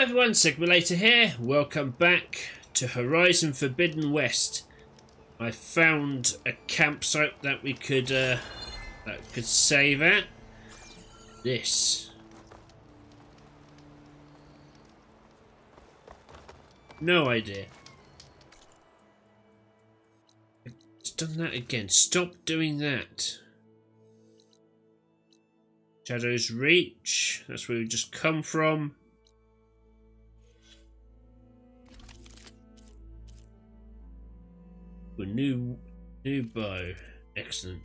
Everyone, Sigma Later here. Welcome back to Horizon Forbidden West. I found a campsite that we could uh, that could save at. This. No idea. It's done that again. Stop doing that. Shadow's Reach. That's where we just come from. A new new bow. Excellent.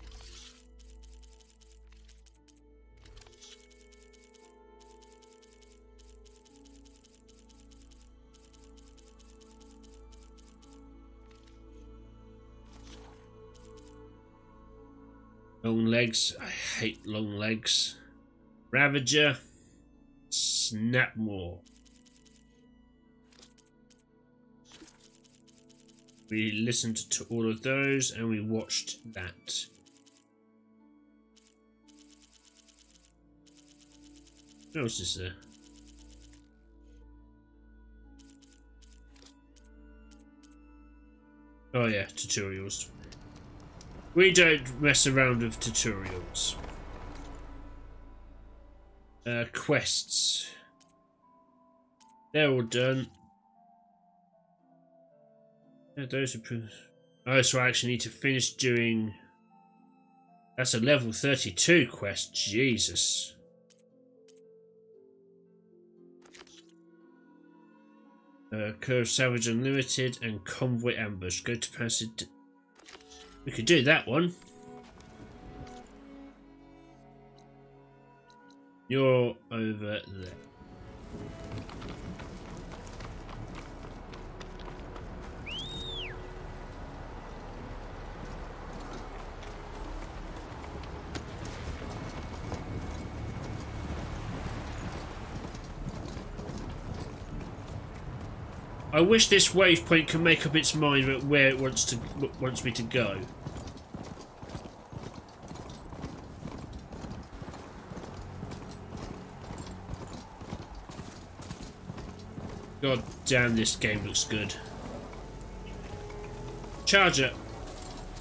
Long legs. I hate long legs. Ravager. Snapmaw. We listened to all of those and we watched that. What else is there? Oh yeah, tutorials. We don't mess around with tutorials. Uh, quests. They're all done. Yeah, those are... Oh, so I actually need to finish doing... That's a level 32 quest. Jesus. Uh, Curve Salvage Unlimited and Convoy Ambush. Go to passage... We could do that one. You're over there. I wish this waypoint could make up its mind about where it wants to wants me to go. God damn, this game looks good. Charger,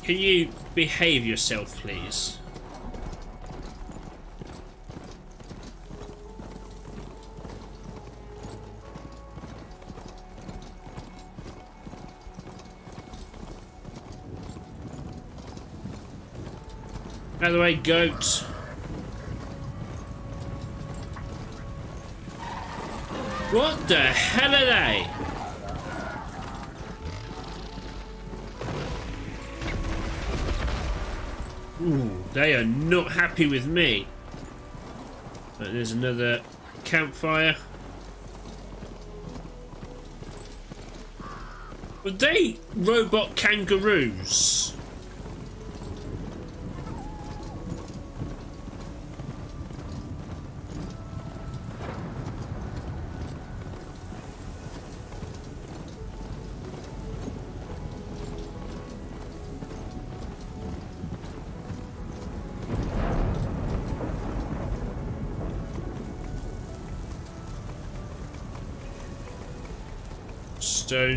can you behave yourself, please? By the way, goat. What the hell are they? Ooh, they are not happy with me. But there's another campfire. Were they robot kangaroos?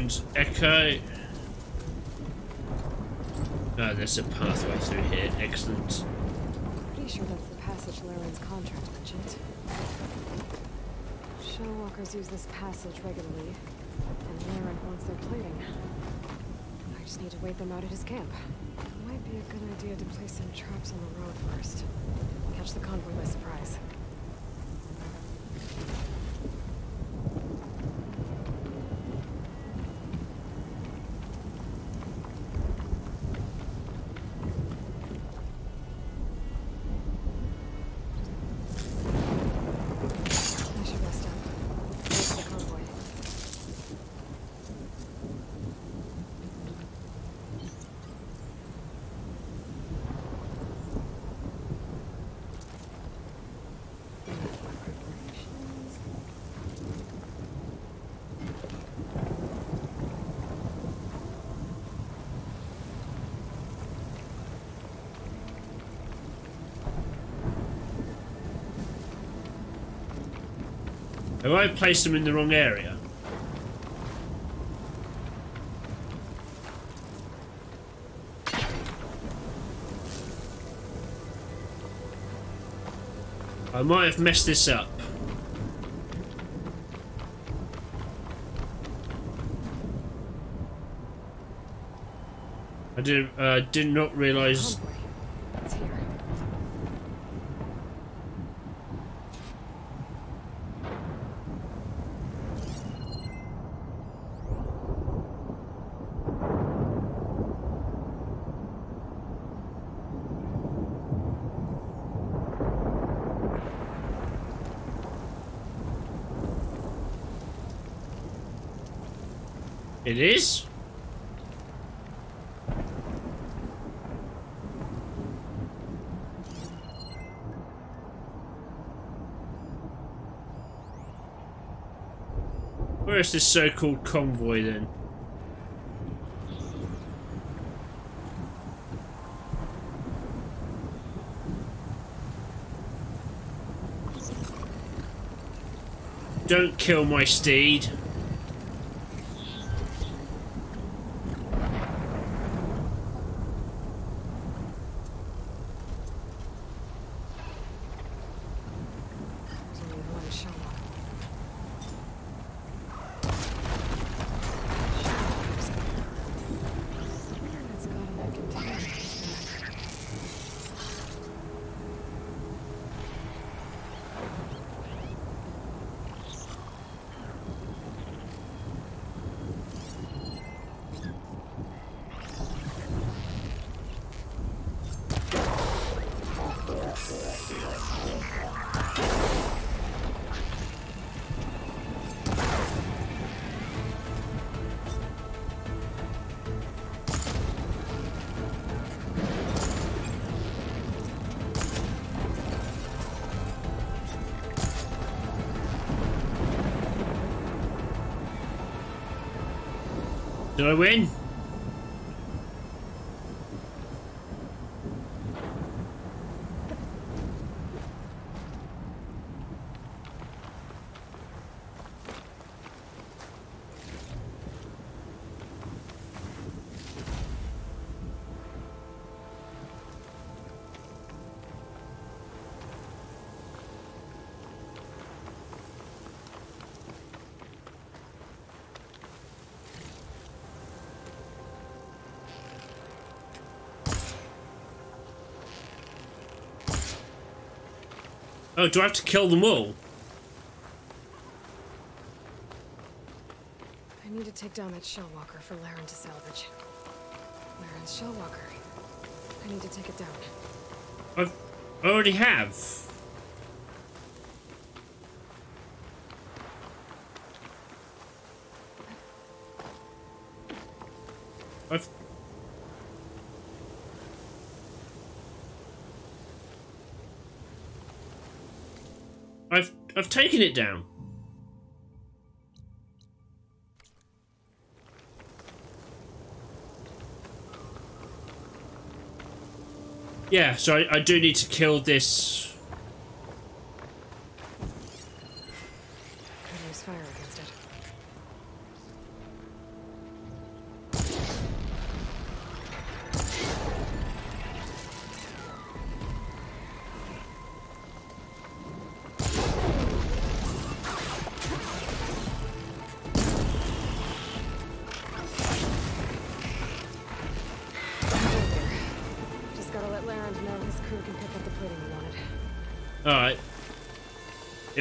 Stones Echo. Oh, there's a pathway through here. Excellent. Pretty sure that's the passage Larend's contract mentioned. Shellwalkers use this passage regularly, and Larend wants their plating. I just need to wait them out at his camp. Might be a good idea to place some traps on the road first. Catch the convoy by surprise. Have I placed them in the wrong area? I might have messed this up. I did uh, did not realise It is? Where's this so-called convoy then? Don't kill my steed. Did I win? Oh, do I have to kill them all? I need to take down that shell walker for Larend to salvage. Larend's shell walker. I need to take it down. I've, I already have. I've I've taken it down. Yeah, so I, I do need to kill this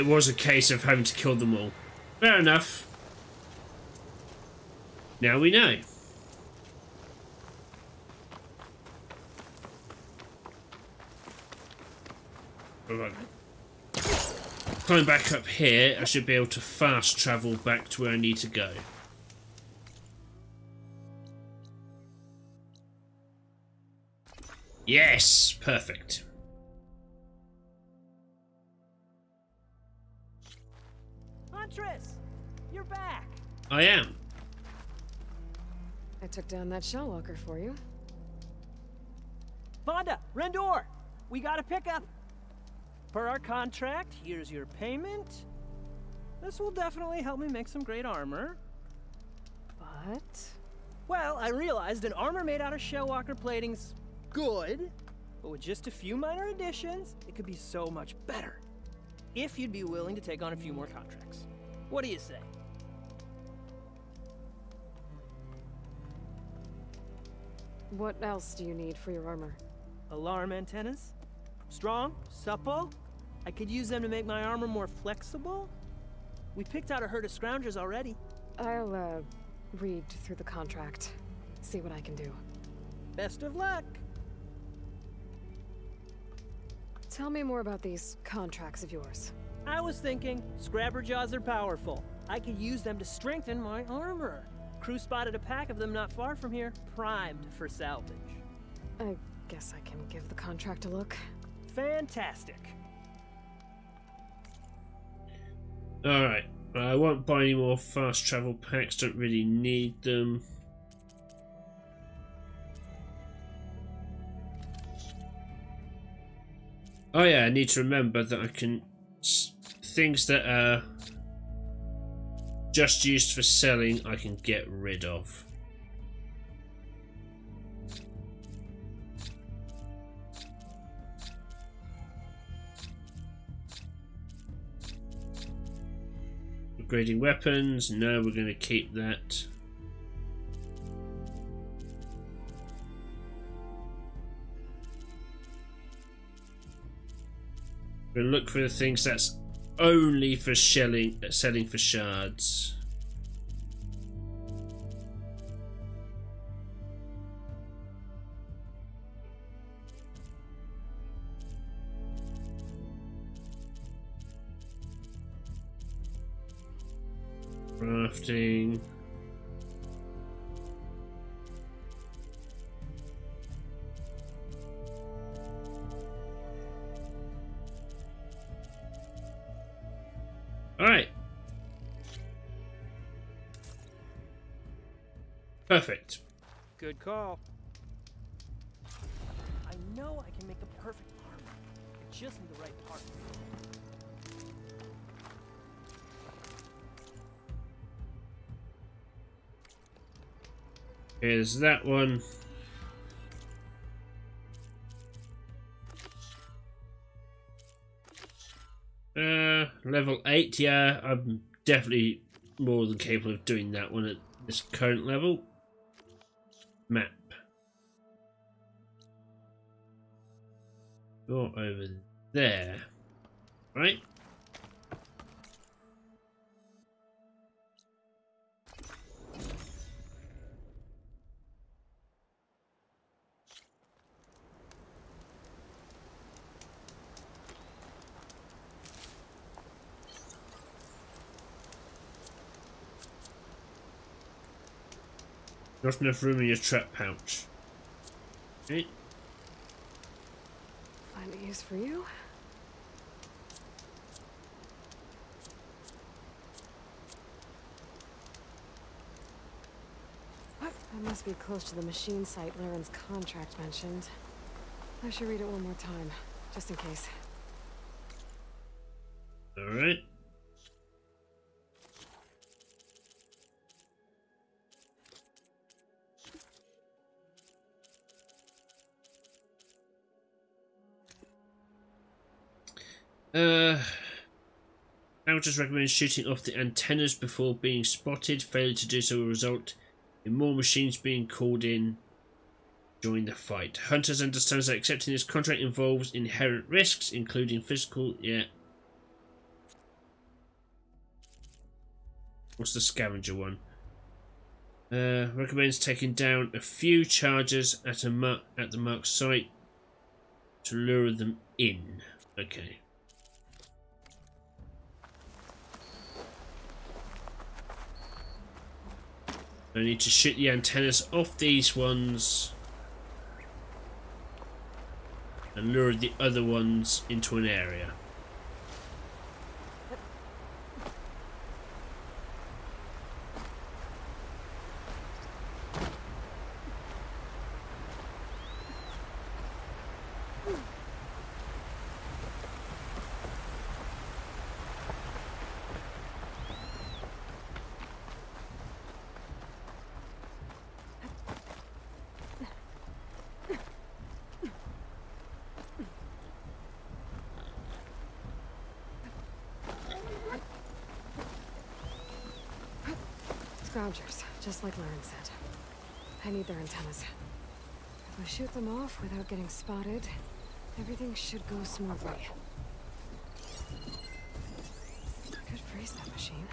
It was a case of having to kill them all. Fair enough. Now we know. Coming back up here, I should be able to fast travel back to where I need to go. Yes, perfect. I am. I took down that shellwalker for you. Vonda! Rendor! We got a pickup! Per our contract, here's your payment. This will definitely help me make some great armor. But... Well, I realized an armor made out of Shellwalker plating's good, but with just a few minor additions, it could be so much better. If you'd be willing to take on a few more contracts. What do you say? What else do you need for your armor? Alarm antennas? Strong? Supple? I could use them to make my armor more flexible? We picked out a herd of scroungers already. I'll, uh, read through the contract. See what I can do. Best of luck! Tell me more about these contracts of yours. I was thinking, Scrapper Jaws are powerful. I could use them to strengthen my armor. Crew spotted a pack of them not far from here, primed for salvage. I guess I can give the contract a look. Fantastic. Alright, I won't buy any more fast travel packs, don't really need them. Oh yeah, I need to remember that I can... Things that are just used for selling, I can get rid of. Upgrading weapons, no, we're going to keep that. To look for the things that's only for shelling, selling for shards. Crafting. Alright. Perfect. Good call. I know I can make the perfect armor. I just need the right part. Here's that one. Level 8, yeah, I'm definitely more than capable of doing that one at this current level. Map. Go over there. Right? Not enough room in your trap pouch. Okay. Find a use for you? What? That must be close to the machine site Larend's contract mentioned. I should read it one more time, just in case. Alright. Just recommends shooting off the antennas before being spotted. Failure to do so will result in more machines being called in during the fight. Hunters understands that accepting this contract involves inherent risks, including physical. Yeah. What's the scavenger one? Uh, recommends taking down a few chargers at a at the marked site to lure them in. Okay. I need to shoot the antennas off these ones and lure the other ones into an area. Scroungers, just like Lauren said. I need their antennas. If I shoot them off without getting spotted, everything should go smoothly. I could freeze that machine.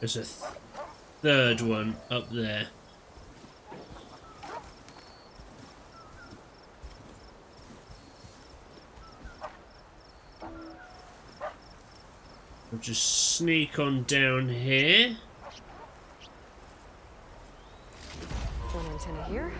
There's a th third one up there. We'll just sneak on down here. One antenna here.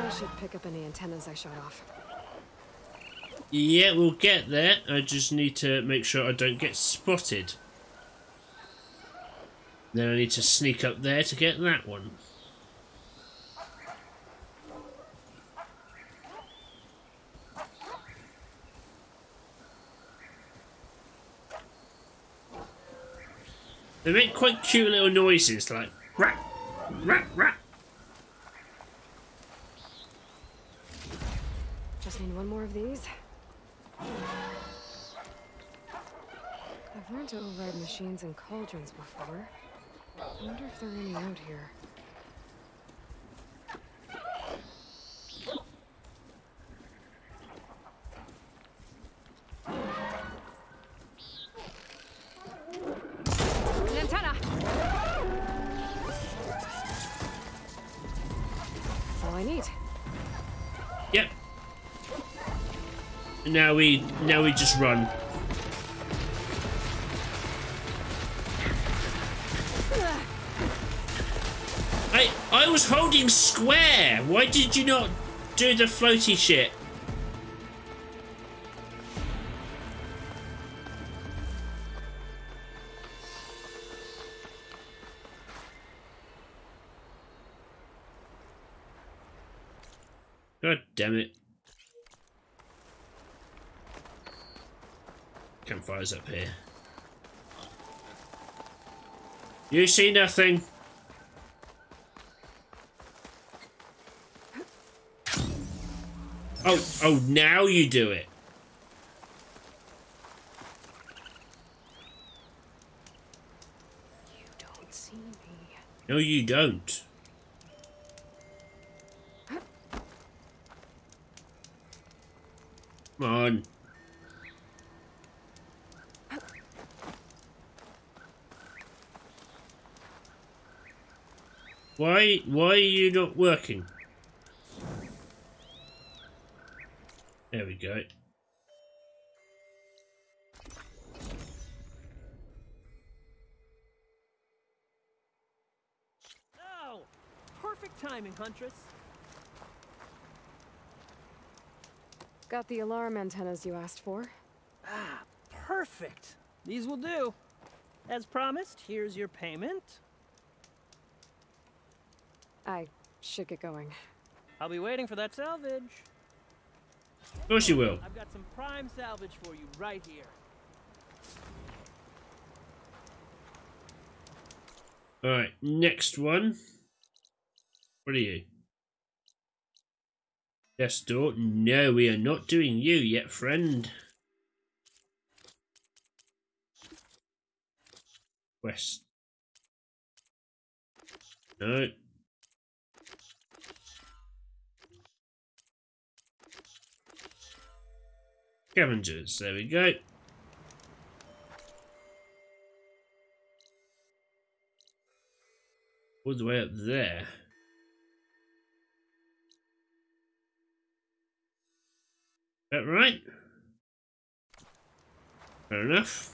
I should pick up any antennas I shot off. Yeah, we'll get there. I just need to make sure I don't get spotted. Then I need to sneak up there to get that one. They make quite cute little noises, like rat, rat, rat. Need one more of these. I've learned to override machines and cauldrons before. I wonder if there are any out here. Now we now we just run. I I was holding square. Why did you not do the floaty shit? God damn it. Campfires up here. You see nothing. Oh, oh, now you do it. You don't see me. No, you don't. Come on. Why, why are you not working? There we go. Oh, perfect timing, Huntress. Got the alarm antennas you asked for. Ah, perfect. These will do. As promised, here's your payment. I should get going. I'll be waiting for that salvage. Of course you will. I've got some prime salvage for you right here. Alright, next one. What are you? Death's door? No, we are not doing you yet, friend. West. No. Scavengers, there we go. All the way up there. That right? Fair enough.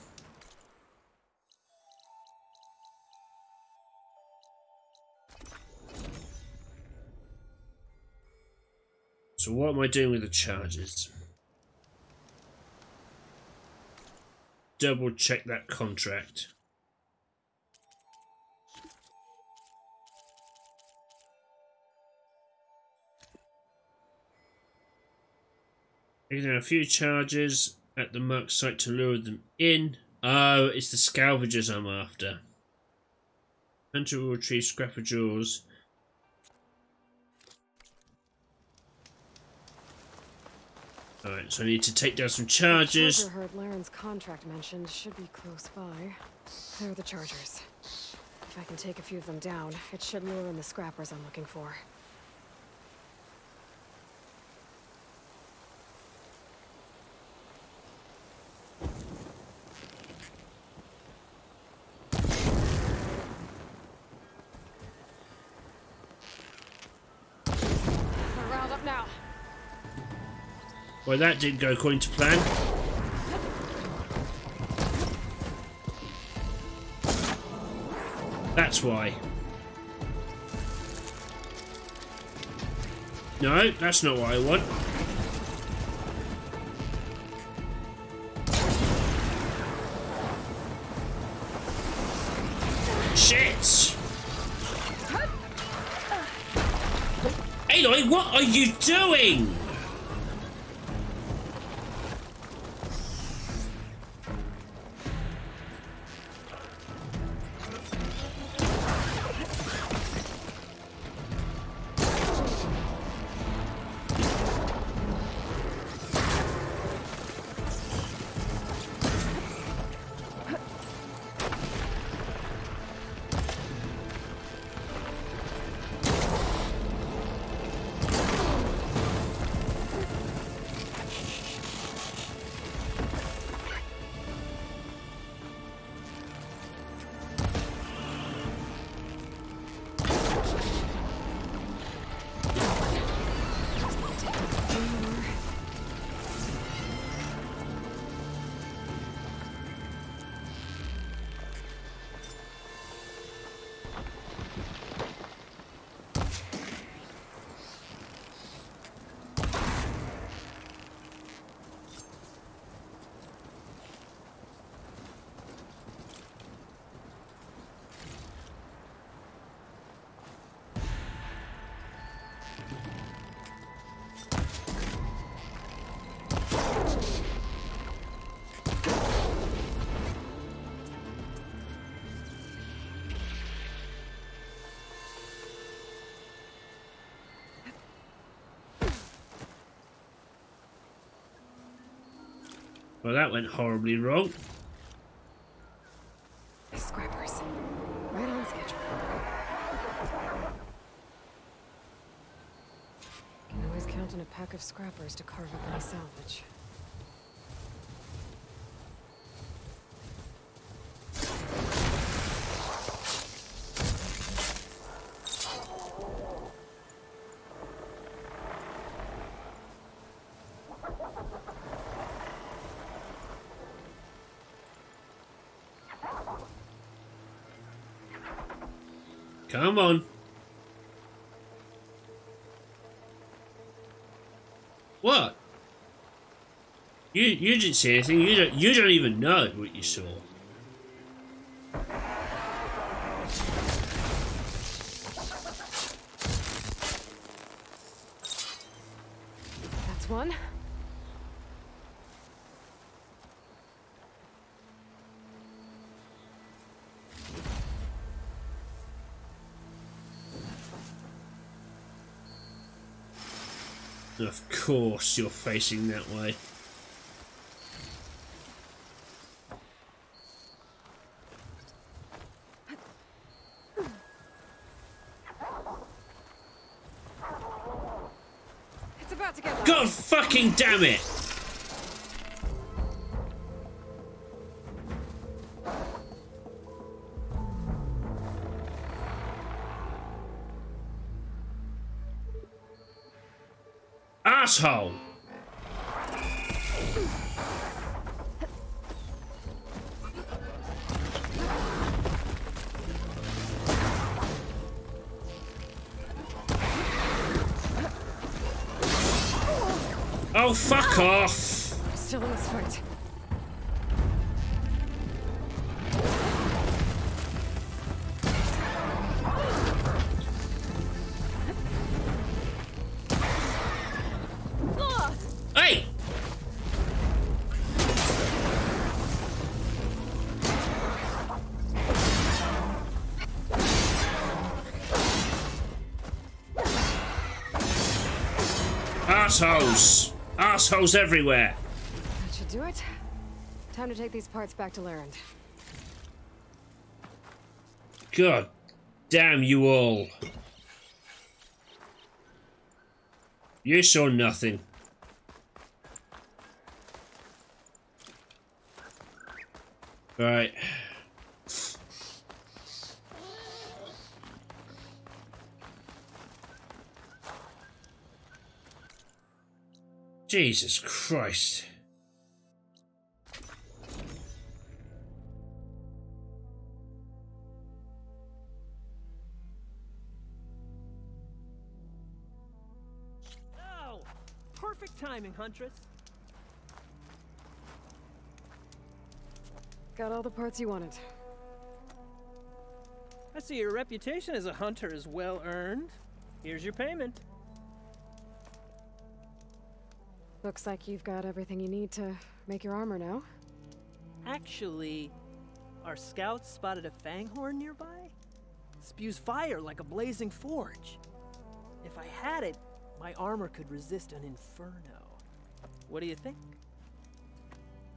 So what am I doing with the charges? Double check that contract. Taking a few chargers at the mark site to lure them in. Oh, it's the scavengers I'm after. Hunter will retrieve scrapper jaws. Alright, so I need to take down some chargers. Heard Larend's contract mentioned should be close by. There are the chargers. If I can take a few of them down, it should lure in the scrappers I'm looking for. Well, that didn't go according to plan. That's why. No, that's not what I want. Shit! Aloy, what are you doing? Well, that went horribly wrong. Scrappers. Right on schedule. Can always count on a pack of scrappers to carve up any salvage. Come on. What? You you didn't see anything. You don't you don't even know what you saw. Course you're facing that way. It's about to get. God fucking damn it! Asshole! Oh, fuck off! I'm still in this fight. Hey! Assholes! Assholes everywhere! That should do it. Time to take these parts back to Larend. God damn you all. You saw nothing. Right. Jesus Christ. Oh, perfect timing, Huntress. Got all the parts you wanted. I see your reputation as a hunter is well earned. Here's your payment. Looks like you've got everything you need to make your armor now. Actually, our scouts spotted a fanghorn nearby. Spews fire like a blazing forge. If I had it, my armor could resist an inferno. What do you think?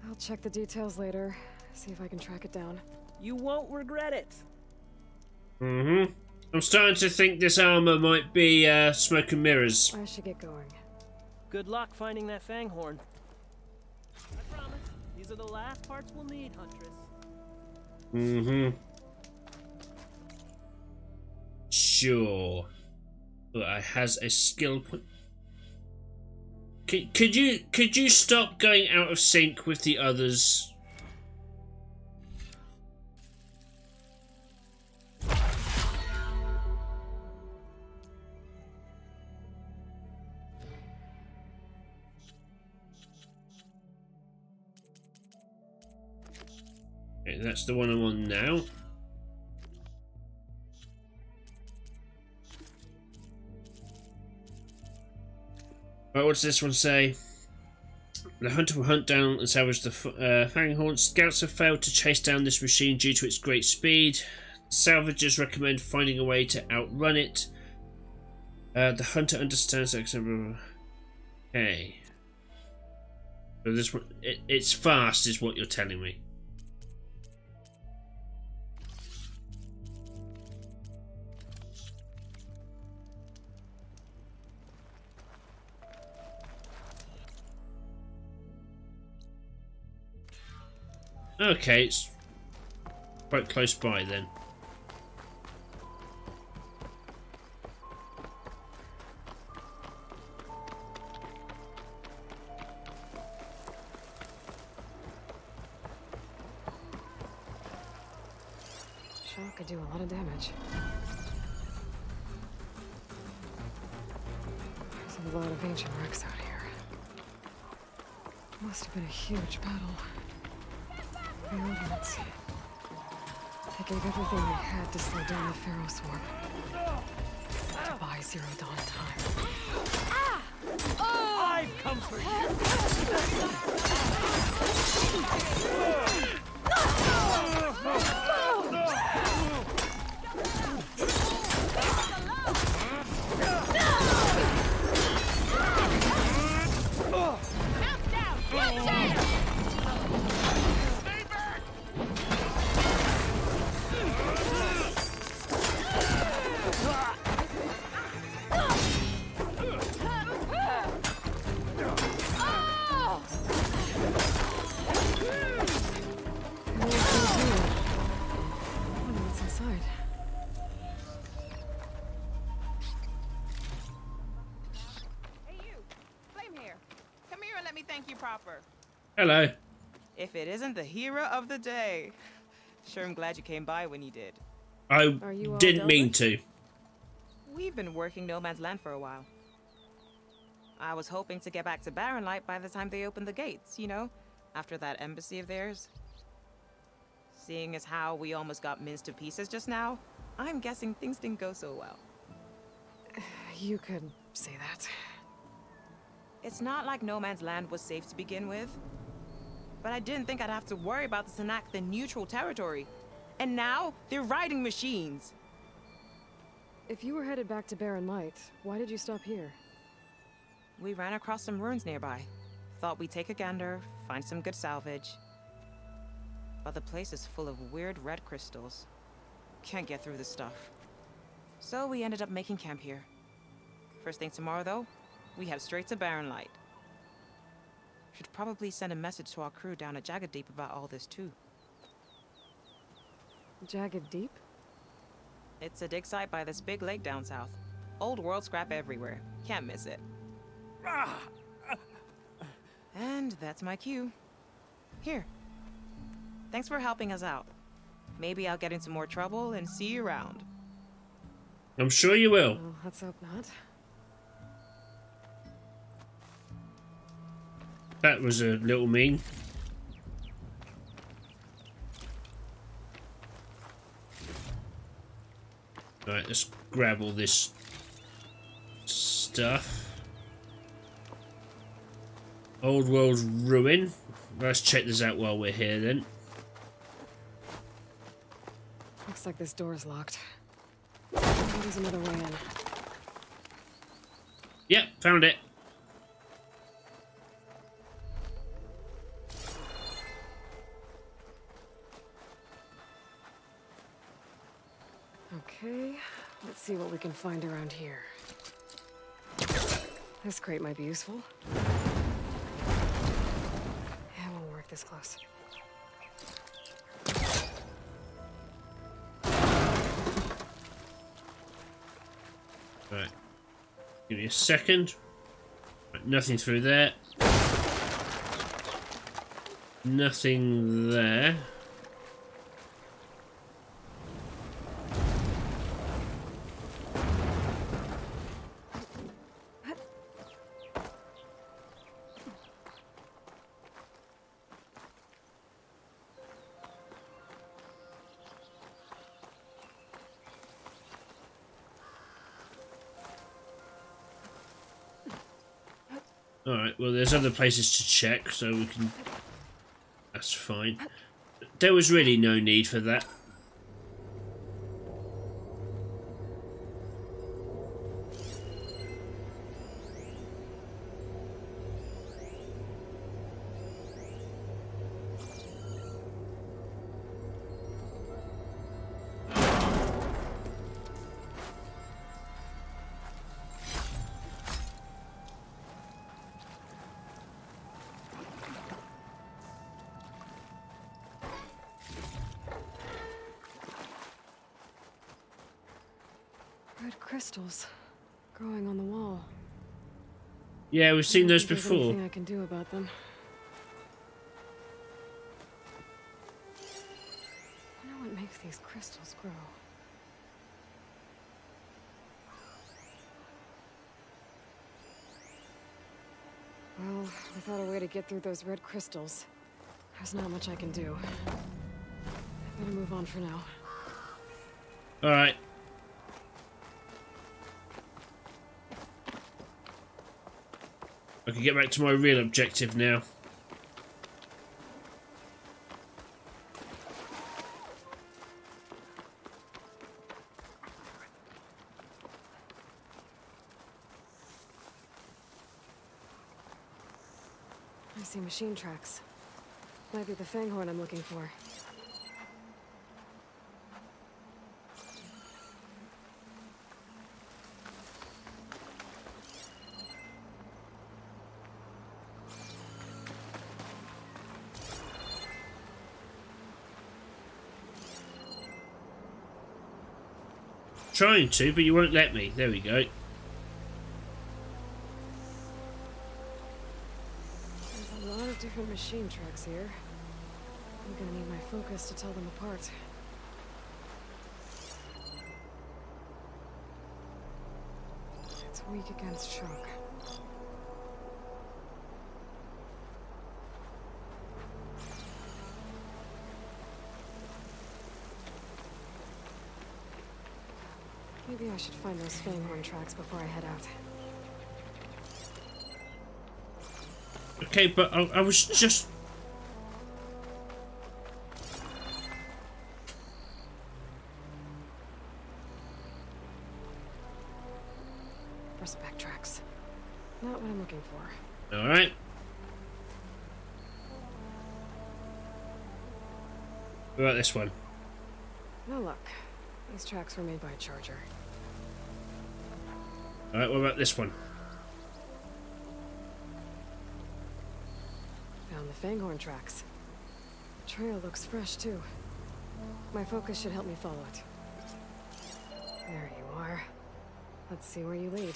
I'll check the details later, see if I can track it down. You won't regret it. Mm-hmm. I'm starting to think this armor might be uh, smoke and mirrors. I should get going. Good luck finding that fanghorn. I promise, these are the last parts we'll need, Huntress. Mm-hmm. Sure. But I has a skill point. Could, could you could you stop going out of sync with the others? The one I'm on now. Right, what does this one say? The hunter will hunt down and salvage the uh, fanghorn. Scouts have failed to chase down this machine due to its great speed. Salvagers recommend finding a way to outrun it. Uh, the hunter understands that. Okay. So this one, it, it's fast, is what you're telling me. Okay, it's quite close by then. Shot could do a lot of damage. There's a lot of ancient wrecks out here. Must have been a huge battle. Overlords. They gave everything they had to slow down the Faro swarm. To buy Zero Dawn time. I've come for you. Hopper. Hello. If it isn't the hero of the day. Sure, I'm glad you came by when you did. I you didn't mean to. We've been working No Man's Land for a while. I was hoping to get back to Barren Light by the time they opened the gates, you know, after that embassy of theirs. Seeing as how we almost got minced to pieces just now, I'm guessing things didn't go so well. You could say that. It's not like No Man's Land was safe to begin with. But I didn't think I'd have to worry about the Sanak, the neutral territory. And now, they're riding machines. If you were headed back to Barren Light, why did you stop here? We ran across some ruins nearby. Thought we'd take a gander, find some good salvage. But the place is full of weird red crystals. Can't get through the stuff. So we ended up making camp here. First thing tomorrow, though, we head straight to Barren Light. Should probably send a message to our crew down at Jagged Deep about all this, too. Jagged Deep? It's a dig site by this big lake down south. Old world scrap everywhere. Can't miss it. And that's my cue. Here. Thanks for helping us out. Maybe I'll get into more trouble and see you around. I'm sure you will. Well, let's hope not. That was a little mean. Right, let's grab all this stuff. Old World Ruin. Let's check this out while we're here then. Looks like this door is locked. Maybe There's another way in. Yep, found it. See what we can find around here. This crate might be useful. It won't work this close. Right. Give me a second. Right, nothing through there. Nothing there. Alright, well there's other places to check, so we can... That's fine. There was really no need for that. Yeah, we've seen those before. I can do about them. I wonder what makes these crystals grow. Well, without a way to get through those red crystals, there's not much I can do. I better move on for now. Alright. I can get back to my real objective now. I see machine tracks. Might be the fanghorn I'm looking for. Trying to, but you won't let me. There we go. There's a lot of different machine tracks here. I'm gonna need my focus to tell them apart. It's weak against shock. Maybe I should find those Fanghorn tracks before I head out. Okay, but I, I was just... Respect tracks. Not what I'm looking for. Alright. What about this one? These tracks were made by a charger. Alright, what about this one? Found the Fanghorn tracks. The Trail looks fresh too. My focus should help me follow it. There you are. Let's see where you lead.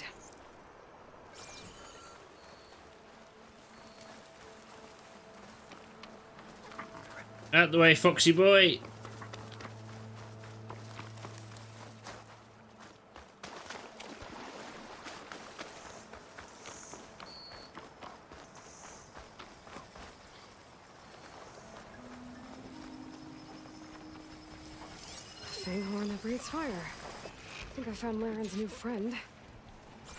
Out the way, Foxy boy! A Fanghorn that breathes fire. I think I found Larend's new friend.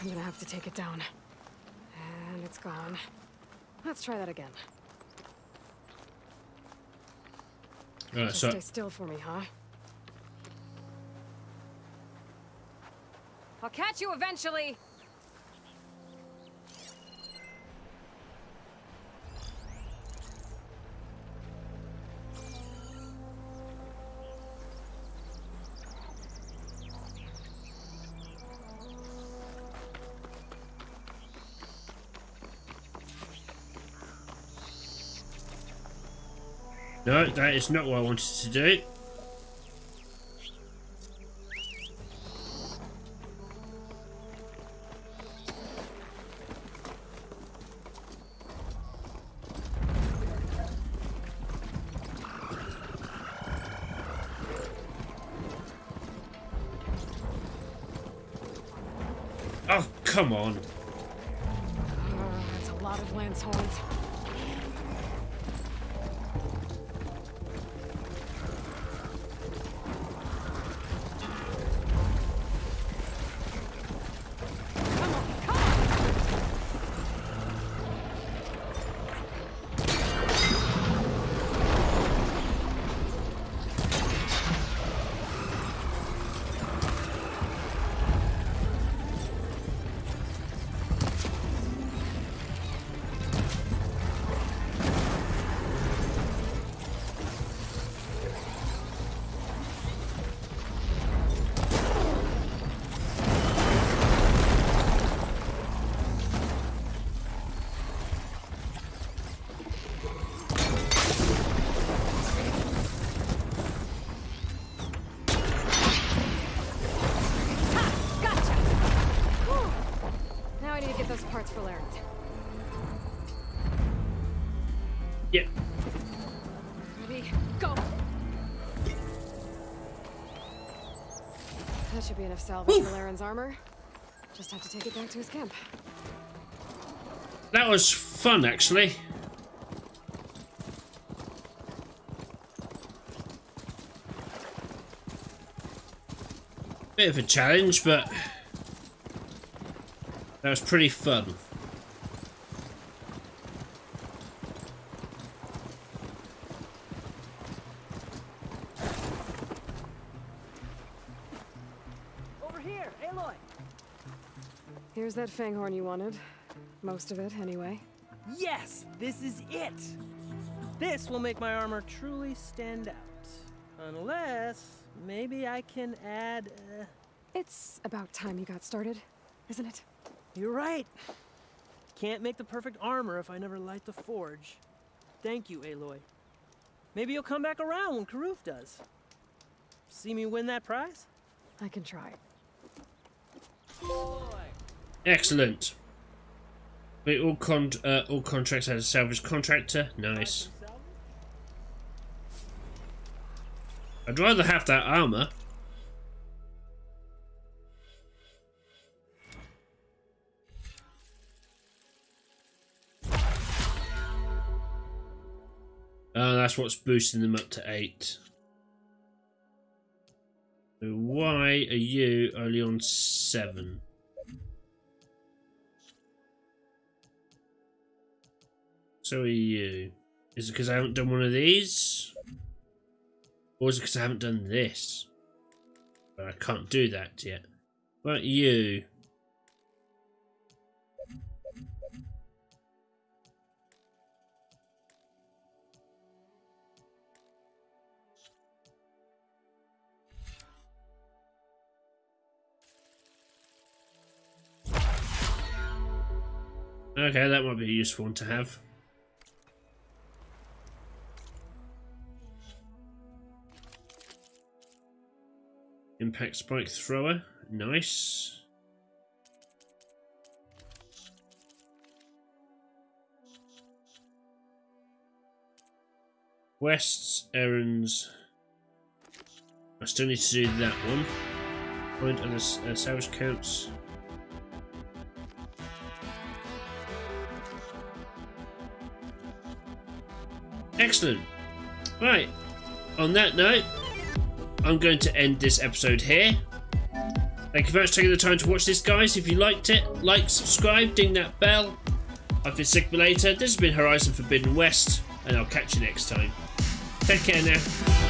I'm gonna have to take it down. And it's gone. Let's try that again. Right, Just so stay still for me, huh? I'll catch you eventually! No, that is not what I wanted to do. Oh, come on. Should be enough salvage for Larend's armor. Just have to take it back to his camp. That was fun, actually. Bit of a challenge, but that was pretty fun. Here, Aloy! Here's that fanghorn you wanted. Most of it, anyway. Yes, this is it! This will make my armor truly stand out. Unless, maybe I can add. Uh, It's about time you got started, isn't it? you're right. Can't make the perfect armor if I never light the forge. Thank you, Aloy. Maybe you'll come back around when Karuf does. See me win that prize? I can try. Excellent. Wait, all con uh, all contracts had a salvage contractor. Nice. I'd rather have that armor. Uh, that's what's boosting them up to 8. Why are you only on 7? So are you. Is it because I haven't done one of these? Or is it because I haven't done this? But I can't do that yet. About you? Okay, that might be a useful one to have. Impact spike thrower, nice. Quests, errands. I still need to do that one. Find other uh, salvage counts. Excellent. Right. On that note, I'm going to end this episode here. Thank you very much for taking the time to watch this, guys. If you liked it, like, subscribe, ding that bell. I've been Sigma Later. This has been Horizon Forbidden West, and I'll catch you next time. Take care now.